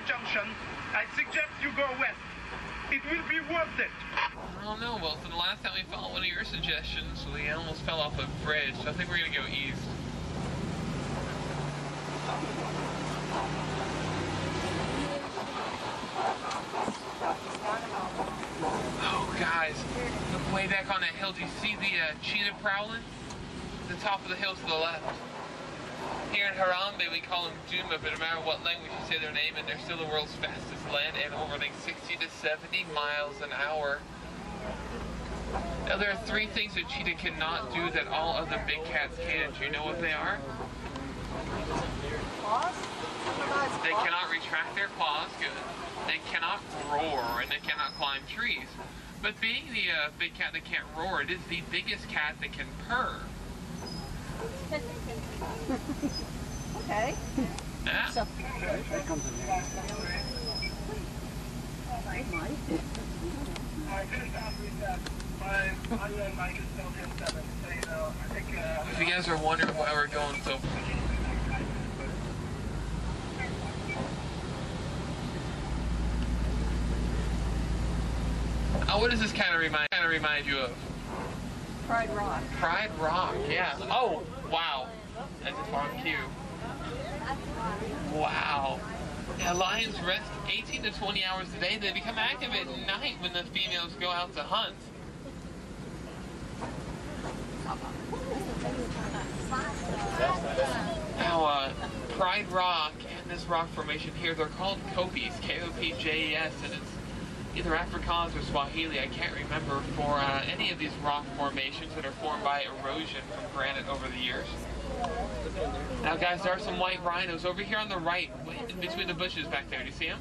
the junction, I suggest you go west. It will be worth it. I don't know, Wilson. The last time we followed one of your suggestions, we almost fell off a bridge, so I think we're gonna go east. Oh, guys, look way back on that hill. Do you see the uh, cheetah prowling? The top of the hill to the left. Here in Harambe, we call them Duma, but no matter what language you say their name in, they're still the world's fastest land animal, running 60 to 70 miles an hour. Now, there are three things that cheetah cannot do that all other big cats can. Do you know what they are? They cannot retract their claws, good. They cannot roar, and they cannot climb trees. But being the uh, big cat that can't roar, it is the biggest cat that can purr. Okay. Yeah. So, That comes in there. If you guys are wondering why we're going so Oh, what does this kind of remind kind of remind you of? Pride Rock. Pride Rock, yeah. Oh, wow. That's a on cue. Wow. Yeah, lions rest 18 to 20 hours a day. They become active at night when the females go out to hunt. Now, uh, Pride Rock and this rock formation here, they're called Kopjes, K-O-P-J-E-S, and it's either Afrikaans or Swahili, I can't remember, for uh, any of these rock formations that are formed by erosion from granite over the years. Now, guys, there are some white rhinos over here on the right, in between the bushes back there. Do you see them?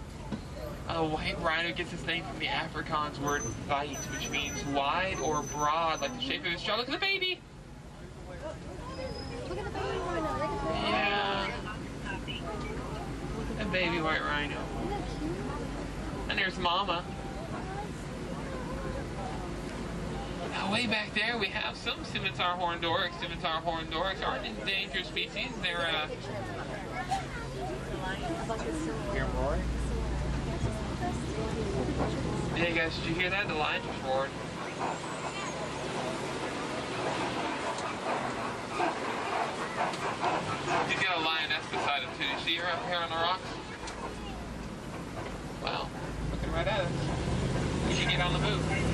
A white rhino gets its name from the Afrikaans word "vite," which means wide or broad, like the shape of his jaw. Look at the baby! Look at the baby rhino. Look at the baby Yeah, a baby white rhino. And there's Mama. Way back there, we have some scimitar horned oryx. Scimitar horned oryx aren't endangered species. They're uh, Hey guys, did you hear that? The lion just roared. He's got a lioness beside him too. You see her up here on the rocks? Wow, looking right at us. We should get on the move.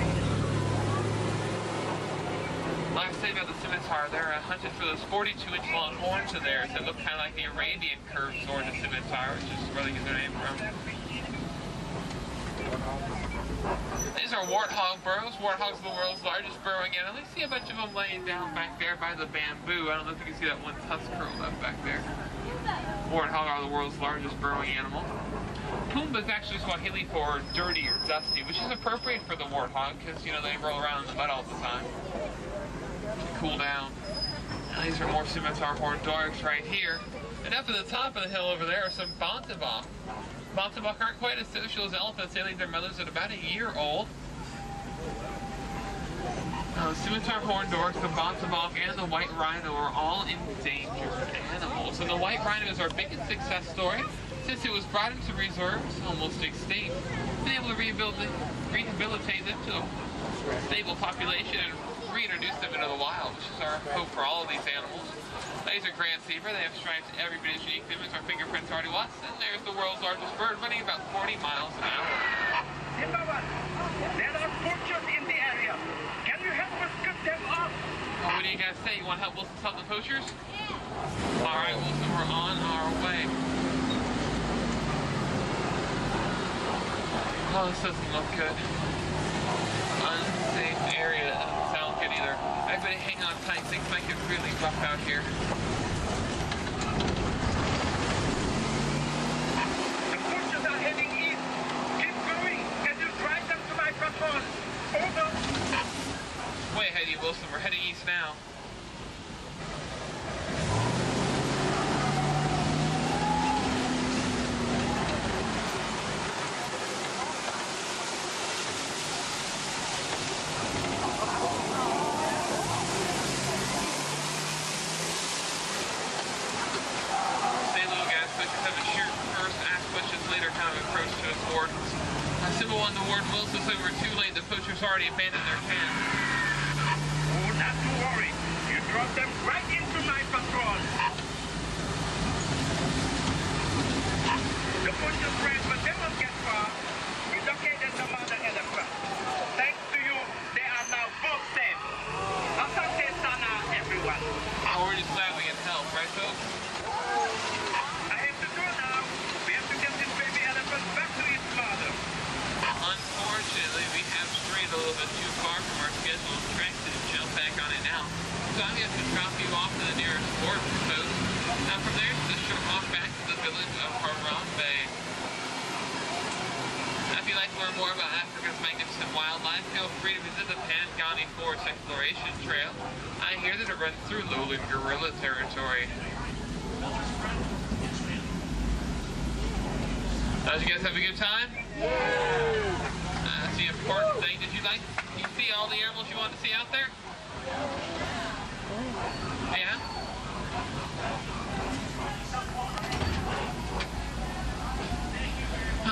Like I say about the scimitar, they're uh, hunted for those 42-inch long horns of theirs that look kind of like the Arabian curved sword of scimitar, which is where they get their name from. These are warthog burrows. Warthogs are the world's largest burrowing animal. You see a bunch of them laying down back there by the bamboo. I don't know if you can see that one tusk curled up back there. Warthog are the world's largest burrowing animal. Pumbaa is actually Swahili for dirty or dusty, which is appropriate for the warthog because, you know, they roll around in the mud all the time to cool down. Now, these are more scimitar horned oryx right here. And up at the top of the hill over there are some bontebok. Bontebok aren't quite as social as elephants. They leave their mothers at about a year old. Uh, scimitar horned oryx, the bontebok, and the white rhino are all endangered animals. And the white rhino is our biggest success story since it was brought into reserves, almost extinct. Been able to rebuild rehabilitate them to a stable population and reintroduce them into the wild, which is our hope for all of these animals. These are Grant's zebra. They have stripes every bit as unique to them as our fingerprints are to us. And there's the world's largest bird, running about 40 miles an hour. Timberman, there are poachers in the area. Can you help us cut them off? Oh, what do you guys say? You want to help Wilson stop the poachers? Yeah. All right, Wilson, we're on our way. Oh, this doesn't look good. Unsafe area. That doesn't sound good either. Everybody hang on tight. Things might get really rough out here. The poachers are heading east. Keep going, and you drive them to my patrol. Over. Way ahead of you, Wilson. We're heading east now. Say little guys, questions have a shoot first, ask questions later kind of Warden Wilson said we're too late. The poachers already abandoned their camp. Oh, not to worry. You drop them right into my patrol. The butcher's friends, but they won't get far. We located the mother elephant. Thanks to you, they are now both safe. Asante sana, everyone. Oh, we're just glad we can help, right, folks? I have to go now. We have to get this baby elephant back to its mother. Unfortunately, we have strayed a little bit too far from our scheduled trek to jump back on it now. So I'm going to drop you off to the nearest port, folks. Now from there, it's a short walk back to the village of Harambe. Now, if you'd like to learn more about Africa's magnificent wildlife, feel free to visit Pangani Forest Exploration Trail. I hear that it runs through lowland gorilla territory. Uh, did you guys have a good time? Yeah. Uh, that's the important thing. Did you like? You see all the animals you wanted to see out there? Yeah.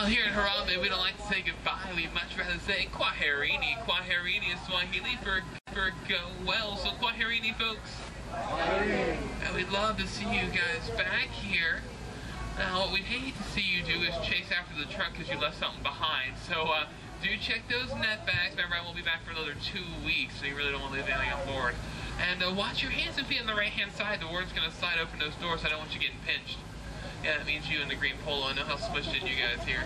Well, here in Harambe, we don't like to say goodbye. We'd much rather say Kwaherini. Kwaherini is Swahili for, for go well. So Kwaherini, folks. And we'd love to see you guys back here. Now, what we'd hate to see you do is chase after the truck because you left something behind. So, uh, do check those net bags. Remember, I won't be back for another two weeks, so you really don't want to leave anything on board. And uh, watch your hands and feet on the right-hand side. The word's going to slide open those doors. I don't want you getting pinched. Yeah, that means you and the green polo. I know how smushed in you guys here.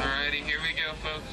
Alrighty, here we go, folks.